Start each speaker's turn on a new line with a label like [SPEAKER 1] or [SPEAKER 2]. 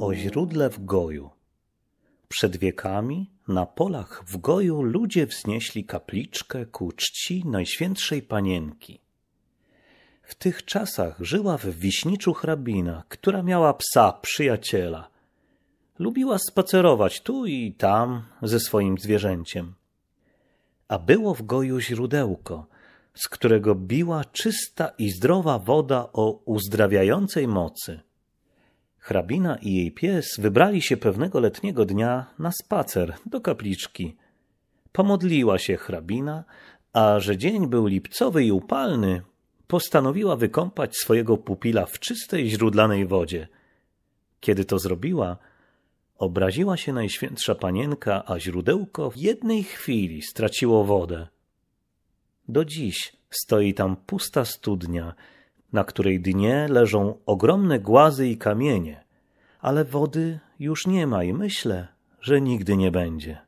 [SPEAKER 1] O źródle w Goju. Przed wiekami na polach w Goju ludzie wznieśli kapliczkę ku czci Najświętszej Panienki. W tych czasach żyła w Wiśniczu hrabina, która miała psa przyjaciela. Lubiła spacerować tu i tam ze swoim zwierzęciem. A było w Goju źródełko, z którego biła czysta i zdrowa woda o uzdrawiającej mocy. Hrabina i jej pies wybrali się pewnego letniego dnia na spacer do kapliczki. Pomodliła się hrabina, a że dzień był lipcowy i upalny, postanowiła wykąpać swojego pupila w czystej źródlanej wodzie. Kiedy to zrobiła, obraziła się Najświętsza Panienka, a źródełko w jednej chwili straciło wodę. Do dziś stoi tam pusta studnia, na której dnie leżą ogromne głazy i kamienie, ale wody już nie ma i myślę, że nigdy nie będzie.